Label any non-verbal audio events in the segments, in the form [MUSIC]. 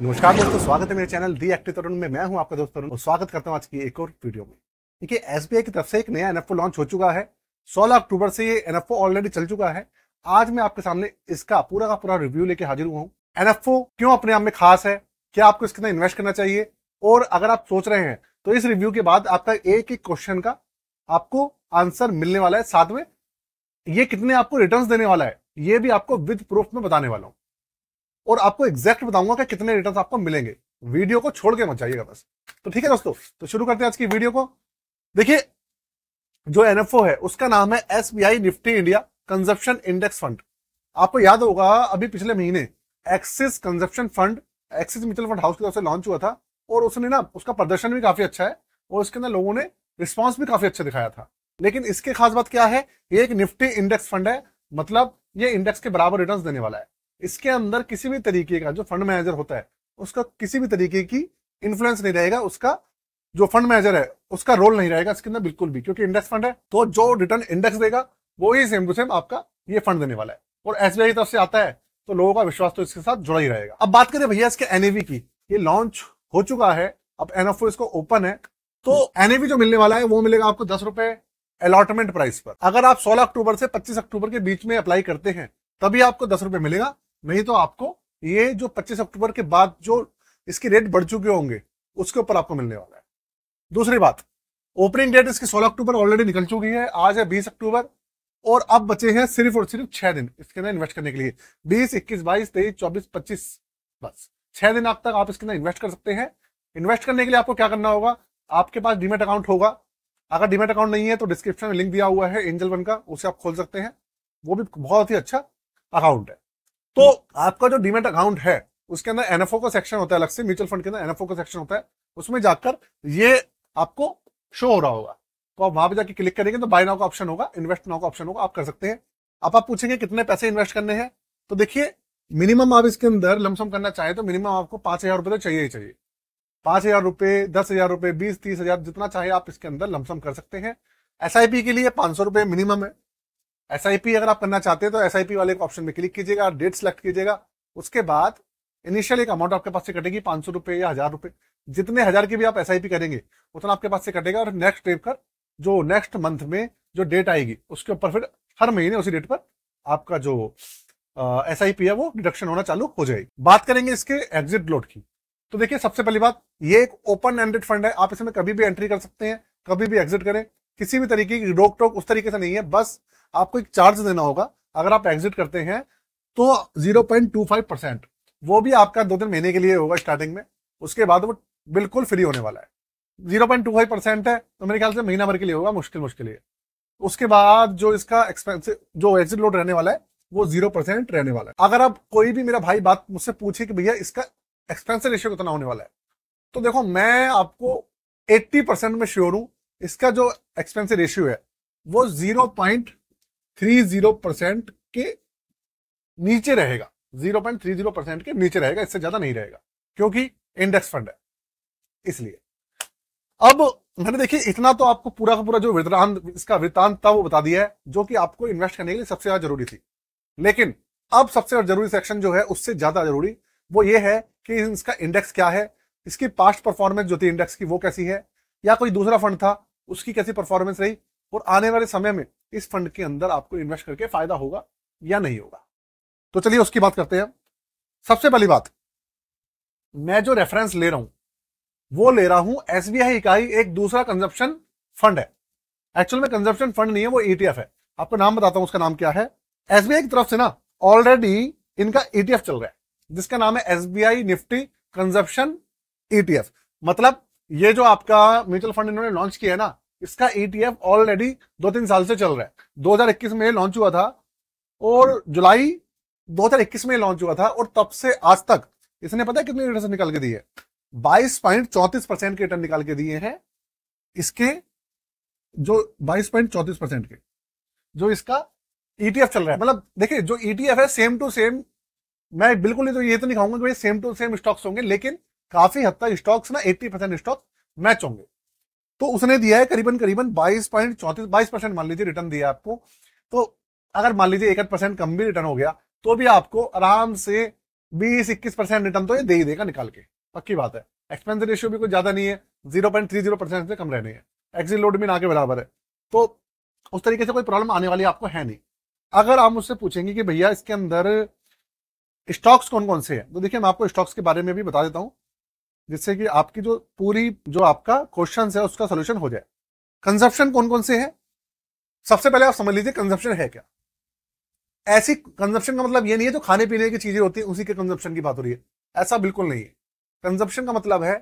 नमस्कार दोस्तों, स्वागत है मेरे चैनल दी एक्टिव तरुण में। मैं हूँ आपका दोस्त तरुण और स्वागत करता हूँ आज की एक और वीडियो में। देखिए एसबीआई की तरफ़ से एक नया एनएफओ लॉन्च हो चुका है। 16 अक्टूबर से ये एनएफओ ऑलरेडी चल चुका है। आज मैं आपके सामने इसका पूरा का पूरा रिव्यू लेके हाजिर हुआ हूँ। एनएफओ क्यों अपने आप में खास है? क्या आपको इसके अंदर इन्वेस्ट करना चाहिए? और अगर आप सोच रहे हैं तो इस रिव्यू के बाद आपका एक एक क्वेश्चन का आपको आंसर मिलने वाला है। साथ में ये कितने आपको रिटर्न देने वाला है, ये भी आपको विद प्रूफ में बताने वाला हूँ। और आपको एग्जैक्ट बताऊँगा कि कितने रिटर्न आपको मिलेंगे। वीडियो को छोड़ के मत जाइएगा बस। तो ठीक है दोस्तों तो शुरू करते हैं आज की वीडियो को। देखिए, जो एनएफओ है, उसका नाम है SBI Nifty India consumption index fund आपको याद होगा, अभी पिछले महीने Axis consumption fund Axis mutual fund house की तरफ़ से लॉन्च हुआ था और उसने ना, उसका प्रदर्शन भी काफ़ी अच्छा है और उसके अंदर लोगों ने रिस्पॉन्स भी काफ़ी अच्छा दिखाया था। लेकिन इसके खास बात क्या है? ये एक निफ्टी इंडेक्स फंड है मतलब ये इंडेक्स के बराबर रिटर्न देने वाला है। इसके अंदर किसी भी तरीके का जो फंड मैनेजर होता है, उसका किसी भी तरीके की इन्फ्लुएंस नहीं रहेगा, उसका जो फंड मैनेजर है, उसका रोल नहीं रहेगा इसके अंदर बिल्कुल भी, क्योंकि इंडेक्स फंड है। तो जो रिटर्न इंडेक्स देगा वो ही सेम टू सेम आपका ये फंड देने वाला है। और एस की तरफ़ से आता है तो लोगों का विश्वास तो इसके साथ जुड़ा ही रहेगा। अब बात करें भैया इसके एनएवी की, ये लॉन्च हो चुका है, अब एनएफओ इसको ओपन है तो एनएवी जो मिलने वाला है, वो मिलेगा आपको दस रुपए अलॉटमेंट प्राइस पर। अगर आप 16 अक्टूबर से 25 अक्टूबर के बीच में अप्लाई करते हैं, तभी आपको दस रुपए मिलेगा नहीं तो आपको, ये जो 25 अक्टूबर के बाद जो इसके रेट बढ़ चुके होंगे, उसके ऊपर आपको मिलने वाला है। दूसरी बात ओपनिंग डेट इसकी 16 अक्टूबर ऑलरेडी निकल चुकी है, आज है 20 अक्टूबर, और अब बचे हैं सिर्फ़ और सिर्फ़ छह दिन इसके अंदर इन्वेस्ट करने के लिए। बीस, इक्कीस, बाईस, तेईस, चौबीस, पच्चीस, बस। छह दिन आप तक आप इसके अंदर इन्वेस्ट कर सकते हैं। इन्वेस्ट करने के लिए आपको क्या करना होगा, आपके पास डीमेट अकाउंट होगा। अगर डीमेट अकाउंट नहीं है तो डिस्क्रिप्शन में लिंक दिया हुआ है एंजल वन का, उसे आप खोल सकते हैं। वो भी बहुत ही अच्छा अकाउंट है। तो आपका जो डीमेट अकाउंट है, उसके अंदर एनएफओ का सेक्शन होता है अलग से म्यूचुअल फंड के अंदर एनएफओ का सेक्शन होता है, उसमें जाकर ये आपको शो हो रहा होगा। तो आप वहाँ पर जाकर क्लिक करेंगे तो बाय नाउ का ऑप्शन होगा इन्वेस्ट नाउ का ऑप्शन होगा, आप कर सकते हैं। अब आप पूछेंगे कितने पैसे इन्वेस्ट करने हैं तो देखिए मिनिमम आप इसके अंदर लमसम करना चाहे तो मिनिमम आपको पाँच हज़ार रुपए तो चाहिए ही चाहिए। पाँच हज़ार रुपये दस हज़ार रुपए, बीस, तीस हज़ार, जितना चाहे आप इसके अंदर लमसम कर सकते हैं। एसआईपी के लिए पाँच सौ रुपये मिनिमम है। एस अगर आप करना चाहते हैं तो एसआईपी वाले ऑप्शन में क्लिक कीजिएगा डेट सेलेक्ट कीजिएगा। उसके बाद इनिशियल एक अमाउंट आपके पास से कटेगी, पाँच सौ रुपए या हज़ार रुपए। जितने हज़ार की भी आप एसआईपी करेंगे, उतना आपके पास से कटेगा और नेक्स्ट डेट पर जो नेक्स्ट मंथ में जो डेट आएगी, उसके ऊपर फिर हर महीने उसी डेट पर आपका जो एसआईपी है वो डिडक्शन होना चालू हो जाएगी। बात करेंगे इसके एग्जिट लोड की। तो देखिए, सबसे पहली बात, ये एक ओपन एंडेड फंड है। आप इसमें कभी भी एंट्री कर सकते हैं, कभी भी एग्जिट करें। किसी भी तरीके की रोक टोक उस तरीके से नहीं है। बस आपको एक चार्ज देना होगा। अगर आप एग्जिट करते हैं तो 0.25 परसेंट वो भी आपका दो तीन महीने के लिए होगा स्टार्टिंग में। उसके बाद वो बिल्कुल फ्री होने वाला है। 0.25 परसेंट है तो मेरे ख्याल से महीना भर के लिए होगा, मुश्किल मुश्किल है। उसके बाद जो इसका एक्सपेंसिव जो एग्जिट लोड रहने वाला है, वो ज़ीरो परसेंट रहने वाला है। अगर आप कोई भी मेरा भाई बात मुझसे पूछे कि भैया इसका एक्सपेंसिव रेशियो कितना होने वाला है तो देखो, मैं आपको 80 परसेंट में श्योर हूँ, इसका जो एक्सपेंसिव रेशियो है, वो 0.30 परसेंट के नीचे रहेगा। 0.30 परसेंट के नीचे रहेगा, इससे ज़्यादा नहीं रहेगा, क्योंकि इंडेक्स फंड है। इसलिए। अब मैंने देखिए, इतना तो आपको पूरा का पूरा जो वृतांत, इसका वृतांत था, वो बता दिया है, जो कि आपको इन्वेस्ट करने के लिए सबसे ज़्यादा ज़रूरी थी। लेकिन अब सबसे ज़रूरी सेक्शन जो है, उससे ज़्यादा ज़रूरी, वो ये है कि इसका इंडेक्स क्या है, इसकी पास्ट परफॉर्मेंस जो थी इंडेक्स की, वो कैसी है, या कोई दूसरा फंड था, उसकी कैसी परफॉर्मेंस रही और आने वाले समय में इस फंड के अंदर आपको इन्वेस्ट करके फ़ायदा होगा या नहीं होगा। तो चलिए उसकी बात करते हैं। सबसे पहली बात, मैं जो रेफरेंस ले रहा हूँ, वो ले रहा हूँ एसबीआई इकाई एक दूसरा कंजप्शन फंड है। एक्चुअल में कंजप्शन फंड नहीं है, वो ईटीएफ है। आपको नाम बताता हूँ, उसका नाम क्या है। एसबीआई की तरफ़ से ना ऑलरेडी इनका ईटीएफ चल रहा है, जिसका नाम है एसबीआई निफ्टी कंजप्शन ईटीएफ मतलब ये जो आपका म्यूचुअल फंड इन्होंने लॉन्च किया है ना इसका ईटीएफ ऑलरेडी दो तीन साल से चल रहा है। 2021 में लॉन्च हुआ था और जुलाई 2021 में लॉन्च हुआ था और तब से आज तक। इसने पता है कितने रिटर्न निकाल के दिए बाईस पॉइंट चौतीस परसेंट के रिटर्न निकाल के दिए हैं इसके, जो बाईस पॉइंट चौतीस परसेंट के, जो इसका ईटीएफ चल रहा है। मतलब देखिए, जो ईटीएफ है सेम टू सेम मैं बिल्कुल नहीं तो ये तो नहीं कहूँगा कि सेम टू सेम स्टॉक्स होंगे, लेकिन काफ़ी हद तक स्टॉक्स ना 80 परसेंट स्टॉक मैच होंगे। तो उसने दिया है करीबन करीबन बाईस पॉइंट चौतीस, बाईस परसेंट मान लीजिए रिटर्न दिया आपको। तो अगर मान लीजिए एक परसेंट कम भी रिटर्न हो गया तो भी आपको आराम से बीस, इक्कीस परसेंट रिटर्न तो ये दे ही देगा निकाल के। पक्की बात है। एक्सपेंस रेशियो भी कुछ ज़्यादा नहीं है zero point three zero percent से कम रहने हैं। एक्सिट लोड भी ना के बराबर है। तो उस तरीके से कोई प्रॉब्लम आने वाली आपको है नहीं। अगर आप मुझसे पूछेंगे कि भैया इसके अंदर स्टॉक्स कौन कौन से हैं? तो देखिए, मैं आपको स्टॉक्स के बारे में भी बता देता हूँ। जिससे कि आपकी जो पूरी, जो आपका क्वेश्चन है, उसका सोल्यूशन हो जाए। कंजप्शन कौन कौन से है? सबसे पहले आप समझ लीजिए कंजप्शन है क्या। ऐसी कंजप्शन का मतलब ये नहीं है जो खाने पीने की चीज़ें होती है, उसी के कंजप्शन की बात हो रही है। ऐसा बिल्कुल नहीं है। कंजप्शन का मतलब है,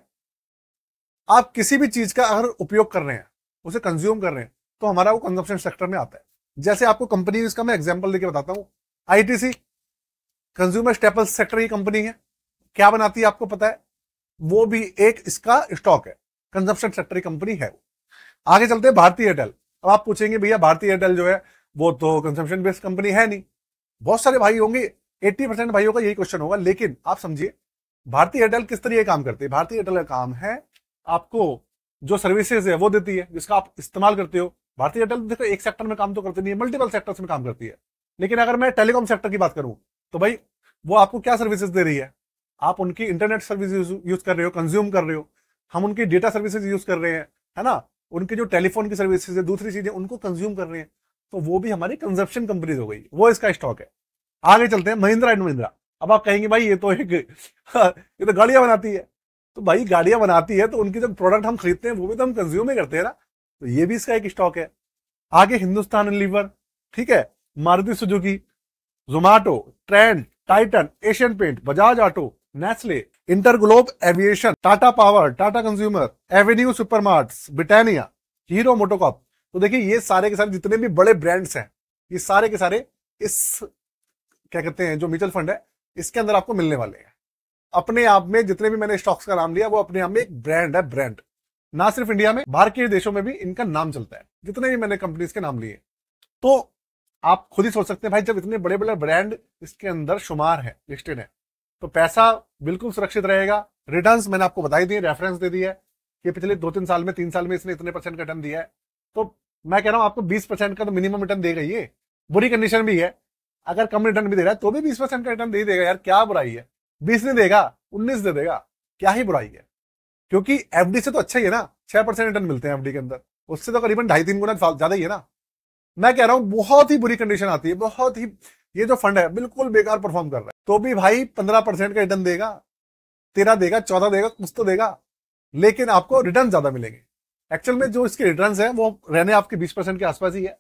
आप किसी भी चीज़ का अगर उपयोग कर रहे हैं, उसे कंज्यूम कर रहे हैं तो हमारा वो कंजप्शन सेक्टर में आता है। जैसे आपको कंपनी इसका मैं एग्जांपल देके बताता हूँ। आईटीसी कंज्यूमर स्टेपल सेक्टर की कंपनी है। क्या बनाती है आपको पता है? वो भी एक इसका स्टॉक है। कंजप्शन सेक्टर कंपनी है आगे चलते हैं भारतीय एयरटेल अब आप पूछेंगे, भैया भारतीय एयरटेल जो है, वो तो कंजम्पशन बेस्ड कंपनी है नहीं। बहुत सारे भाई होंगे 80 परसेंट भाइयों का यही क्वेश्चन होगा, लेकिन आप समझिए भारतीय एयरटेल किस तरीके काम करती है? भारतीय एयरटेल का काम है, आपको जो सर्विसेज़ है, वो देती है, जिसका आप इस्तेमाल करते हो। भारतीय एयरटेल देखो, एक सेक्टर में काम तो करती नहीं है मल्टीपल सेक्टर्स में काम करती है। लेकिन अगर मैं टेलीकॉम सेक्टर की बात करूँ तो भाई, वो आपको क्या सर्विसेज़ दे रही है? आप उनकी इंटरनेट सर्विस यूज़ कर रहे हो कंज्यूम कर रहे हो, हम उनकी डेटा सर्विसेज़ यूज़ कर रहे हैं, है ना? उनकी जो टेलीफोन की सर्विसेज़ है, दूसरी चीज़ें उनको कंज्यूम कर रहे हैं तो वो भी हमारी कंजप्शन कंपनीज़ हो गई। वो इसका स्टॉक है। आगे चलते हैं, महिंद्रा एंड महिंद्रा। अब आप कहेंगे, भाई, ये तो एक, [LAUGHS] ये तो गाड़ियाँ बनाती है। तो भाई, गाड़ियाँ बनाती है तो उनकी जब प्रोडक्ट हम खरीदते हैं, वो भी तो हम कंज्यूम ही करते हैं ना। तो ये भी इसका एक स्टॉक है। आगे हिंदुस्तान लीवर ठीक है? Maruti Suzuki Zomato Trent Titan Asian paint Bajaj Auto Nestle InterGlobe Aviation Tata Power Tata Consumer Avenue Supermart Britannia Hero MotoCorp तो देखिए, ये सारे के सारे जितने भी बड़े ब्रांड्स हैं, ये सारे के सारे इस, क्या कहते हैं, जो म्यूचुअल फंड है, इसके अंदर आपको मिलने वाले हैं। अपने आप में जितने भी मैंने स्टॉक्स का नाम लिया, वो अपने आप में एक ब्रांड है ब्रांड ना सिर्फ़ इंडिया में, बाहर के देशों में भी इनका नाम चलता है। जितने भी मैंने कंपनीज़ के नाम लिए। तो आप खुद ही सोच सकते हैं, भाई जब इतने बड़े बड़े ब्रांड इसके अंदर शुमार है लिस्टेड है तो पैसा बिल्कुल सुरक्षित रहेगा। रिटर्न्स मैंने आपको बताई दी रेफरेंस दे दिया है कि पिछले दो तीन साल में, तीन साल में इसने इतने परसेंट का रिटर्न दिया है। तो मैं कह रहा हूँ, आपको बीस परसेंट का तो मिनिमम रिटर्न देगा ये। बुरी कंडीशन भी है। अगर कम रिटर्न भी दे रहा है तो भी बीस परसेंट का रिटर्न दे देगा यार, क्या बुराई है? बीस नहीं देगा, उन्नीस दे देगा, क्या ही बुराई है? क्योंकि एफडी से तो अच्छा ही है ना, छह परसेंट रिटर्न मिलते हैं एफडी के अंदर। उससे तो करीबन ढाई तीन गुना ज़्यादा ही है ना। मैं कह रहा हूँ, बहुत ही बुरी कंडीशन आती है, बहुत ही ये जो फंड है, बिल्कुल बेकार परफॉर्म कर रहा है। तो भी भाई पंद्रह परसेंट का रिटर्न देगा, तेरह देगा, चौदह देगा, कुछ तो देगा, लेकिन आपको रिटर्न ज़्यादा मिलेंगे। एक्चुअल में जो इसके रिटर्न है, वो रहने आपके बीस परसेंट के आसपास ही है।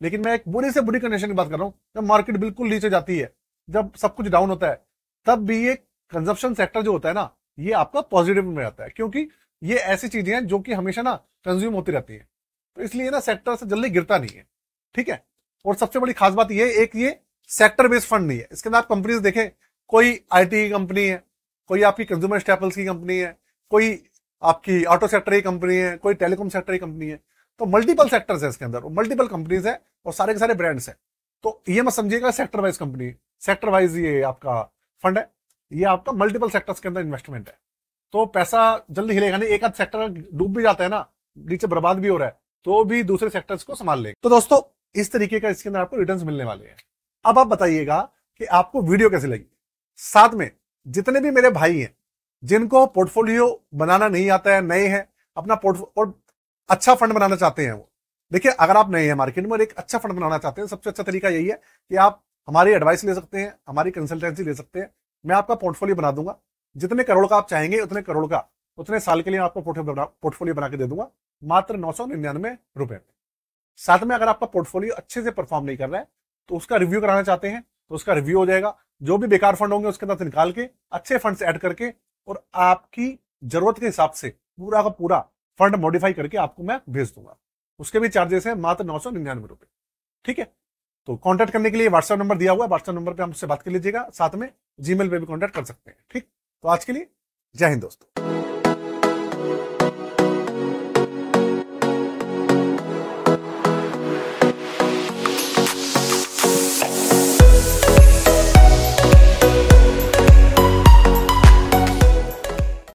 लेकिन मैं एक बुरी से बुरी कंडीशन की बात कर रहा हूँ, जब मार्केट बिल्कुल नीचे जाती है, जब सब कुछ डाउन होता है, तब भी ये कंजप्शन सेक्टर जो होता है ना, ये आपका पॉजिटिव में आता है। क्योंकि ये ऐसी चीज़ें हैं जो कि हमेशा ना कंज्यूम होती रहती है। तो इसलिए ना सेक्टर से जल्दी गिरता नहीं है। ठीक है? और सबसे बड़ी खास बात ये, एक ये सेक्टर बेस्ड फंड नहीं है। इसके अंदर आप कंपनीज़ देखें, कोई आईटी की कंपनी है, कोई आपकी कंज्यूमर स्टेपल्स की कंपनी है, कोई आपकी ऑटो सेक्टर की कंपनी है, कोई टेलीकॉम सेक्टर की कंपनी है। तो मल्टीपल सेक्टर्स है इसके अंदर मल्टीपल कंपनीज़ है, और सारे के सारे ब्रांड्स है। तो ये मत समझिएगा sector wise company sector wise ये आपका फंड है, ये आपका मल्टीपल सेक्टर्स के अंदर इन्वेस्टमेंट है। तो पैसा जल्दी हिलेगा नहीं, एक आध सेक्टर डूब भी जाता है ना, नीचे बर्बाद भी हो रहा है तो भी दूसरे सेक्टर्स को संभाल लेगा। तो दोस्तों, इस तरीके का इसके अंदर आपको रिटर्न मिलने वाले हैं। अब आप बताइएगा कि आपको वीडियो कैसे लगी। साथ में जितने भी मेरे भाई हैं, जिनको पोर्टफोलियो बनाना नहीं आता है, नए हैं, अपना पोर्ट अच्छा फंड बनाना चाहते हैं वो। देखिए, अगर आप नए हैं मार्केट में और एक अच्छा फंड बनाना चाहते हैं, सबसे अच्छा तरीका यही है कि आप हमारी एडवाइस ले सकते हैं, हमारी कंसल्टेंसी ले सकते हैं। मैं आपका पोर्टफोलियो बना दूँगा। जितने करोड़ का आप चाहेंगे, उतने करोड़ का, उतने साल के लिए आपको पोर्टफोलियो बना के दे दूँगा। मात्र नौ सौ निन्यानवे रुपए। साथ में अगर आपका पोर्टफोलियो अच्छे से परफॉर्म नहीं कर रहा है तो उसका रिव्यू कराना चाहते हैं तो उसका रिव्यू हो जाएगा। जो भी बेकार फंड होंगे उसके अंदर निकाल के, अच्छे फंड्स ऐड करके और आपकी ज़रूरत के हिसाब से पूरा का पूरा फंड मॉडिफाई करके आपको मैं भेज दूँगा। उसके भी चार्जेस हैं मात्र नौ सौ निन्यानवे रुपए। ठीक है? तो कांटेक्ट करने के लिए व्हाट्सएप नंबर दिया हुआ है व्हाट्सएप नंबर पे हमसे बात कर लीजिएगा, साथ में जीमेल पे भी कांटेक्ट कर सकते हैं। ठीक? तो आज के लिए जय हिंद दोस्तों।